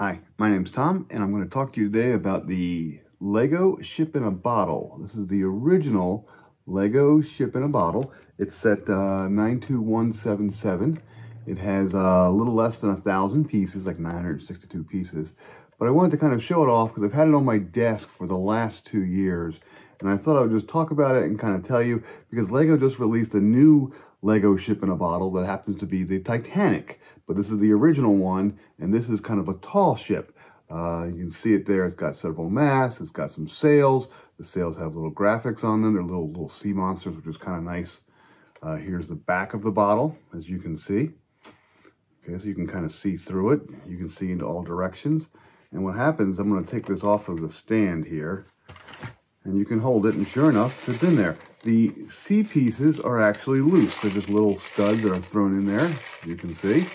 Hi, my name's Tom, and I'm going to talk to you today about the Lego Ship in a Bottle. This is the original Lego Ship in a Bottle. It's set uh, 92177. It has a little less than a thousand pieces, like 962 pieces. But I wanted to kind of show it off because I've had it on my desk for the last two years. And I thought I would just talk about it and kind of tell you because Lego just released a new Lego ship in a bottle that happens to be the Titanic. But this is the original one, and this is kind of a tall ship. Uh, you can see it there. It's got several masts. It's got some sails. The sails have little graphics on them. They're little, little sea monsters, which is kind of nice. Uh, here's the back of the bottle, as you can see. Okay, so you can kind of see through it. You can see into all directions. And what happens, I'm going to take this off of the stand here and you can hold it, and sure enough, it's in there. The sea pieces are actually loose. They're just little studs that are thrown in there, you can see.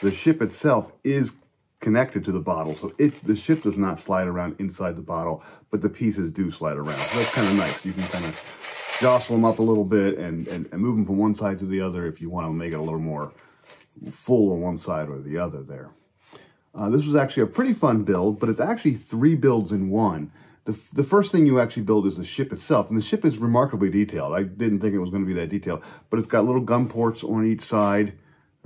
The ship itself is connected to the bottle, so it the ship does not slide around inside the bottle, but the pieces do slide around. That's kind of nice. You can kind of jostle them up a little bit and, and, and move them from one side to the other if you want to make it a little more full on one side or the other there. Uh, this was actually a pretty fun build, but it's actually three builds in one. The, the first thing you actually build is the ship itself, and the ship is remarkably detailed. I didn't think it was going to be that detailed, but it's got little gun ports on each side.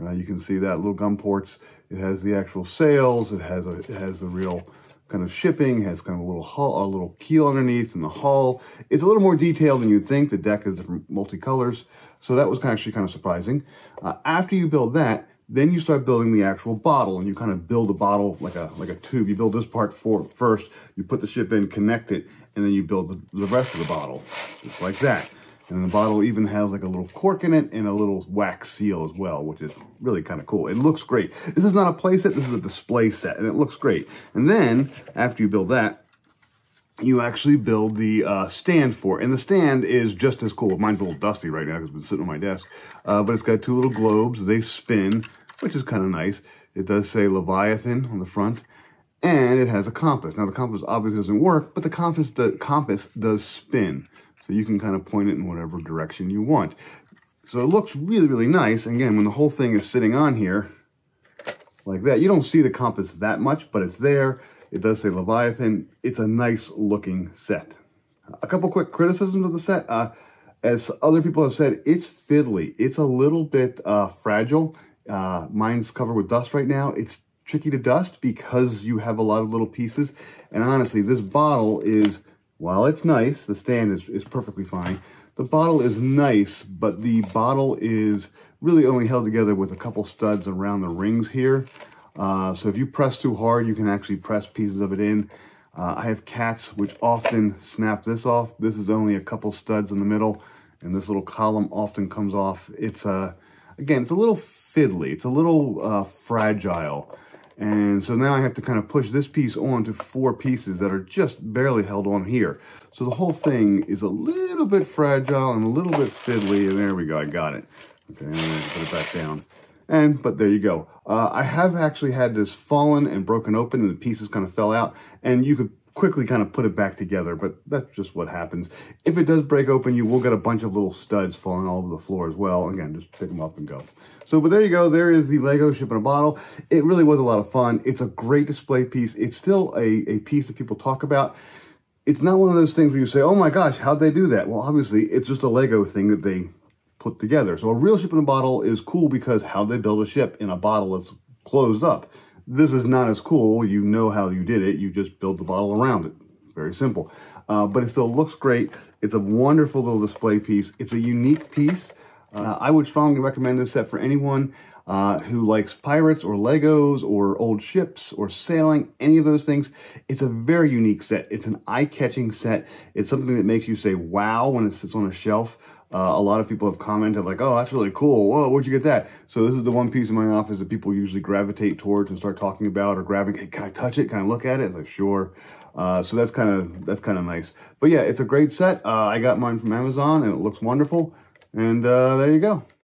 Uh, you can see that, little gun ports. It has the actual sails. It has a, it has the real kind of shipping. Has kind of a little hull, a little keel underneath and the hull. It's a little more detailed than you'd think. The deck is different multicolors, so that was actually kind of surprising. Uh, after you build that, then you start building the actual bottle and you kind of build a bottle like a like a tube. You build this part for first, you put the ship in, connect it, and then you build the, the rest of the bottle, just like that. And the bottle even has like a little cork in it and a little wax seal as well, which is really kind of cool. It looks great. This is not a play set, this is a display set, and it looks great. And then, after you build that, you actually build the uh, stand for. It. And the stand is just as cool. Mine's a little dusty right now because it's been sitting on my desk. Uh, but it's got two little globes. They spin, which is kind of nice. It does say Leviathan on the front. And it has a compass. Now, the compass obviously doesn't work, but the compass, the compass does spin. So you can kind of point it in whatever direction you want. So it looks really, really nice. And again, when the whole thing is sitting on here like that, you don't see the compass that much, but it's there. It does say Leviathan. It's a nice looking set. A couple quick criticisms of the set. Uh, as other people have said, it's fiddly. It's a little bit uh, fragile. Uh, mine's covered with dust right now. It's tricky to dust because you have a lot of little pieces. And honestly, this bottle is, while it's nice, the stand is, is perfectly fine. The bottle is nice, but the bottle is really only held together with a couple studs around the rings here. Uh, so if you press too hard, you can actually press pieces of it in. Uh, I have cats which often snap this off. This is only a couple studs in the middle, and this little column often comes off. It's, uh, again, it's a little fiddly. It's a little uh, fragile. And so now I have to kind of push this piece on to four pieces that are just barely held on here. So the whole thing is a little bit fragile and a little bit fiddly. And there we go, I got it. Okay, put it back down. And, but there you go. Uh, I have actually had this fallen and broken open and the pieces kind of fell out and you could quickly kind of put it back together, but that's just what happens. If it does break open, you will get a bunch of little studs falling all over the floor as well. Again, just pick them up and go. So, but there you go. There is the Lego ship in a bottle. It really was a lot of fun. It's a great display piece. It's still a, a piece that people talk about. It's not one of those things where you say, oh my gosh, how'd they do that? Well, obviously, it's just a Lego thing that they put together. So a real ship in a bottle is cool because how they build a ship in a bottle that's closed up. This is not as cool. You know how you did it. You just build the bottle around it. Very simple. Uh, but it still looks great. It's a wonderful little display piece. It's a unique piece. Uh, I would strongly recommend this set for anyone uh, who likes pirates or Legos or old ships or sailing, any of those things. It's a very unique set. It's an eye-catching set. It's something that makes you say, wow, when it sits on a shelf. Uh, a lot of people have commented like, oh, that's really cool. Whoa, where'd you get that? So this is the one piece in my office that people usually gravitate towards and start talking about or grabbing. Hey, can I touch it? Can I look at it? It's like, sure. Uh, so that's kind of that's kind of nice. But yeah, it's a great set. Uh, I got mine from Amazon and it looks wonderful. And uh, there you go.